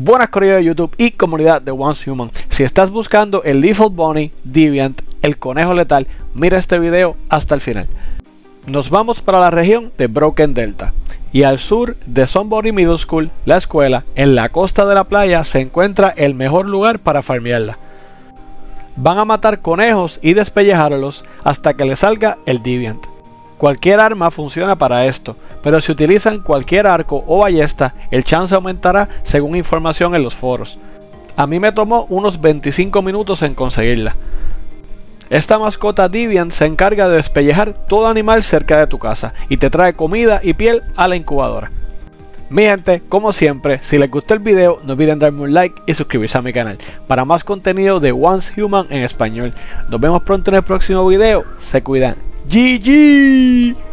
Buenas corridas de YouTube y comunidad de Once Human. Si estás buscando el Lethal Bunny, Deviant, el conejo letal, mira este video hasta el final. Nos vamos para la región de Broken Delta. Y al sur de Sunbury Middle School, la escuela, en la costa de la playa se encuentra el mejor lugar para farmearla. Van a matar conejos y despellejarlos hasta que le salga el Deviant. Cualquier arma funciona para esto, pero si utilizan cualquier arco o ballesta, el chance aumentará según información en los foros. A mí me tomó unos 25 minutos en conseguirla. Esta mascota Deviant se encarga de despellejar todo animal cerca de tu casa y te trae comida y piel a la incubadora. Mi gente, como siempre, si les gustó el video, no olviden darme un like y suscribirse a mi canal para más contenido de Once Human en español. Nos vemos pronto en el próximo video. Se cuidan. GG.